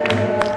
you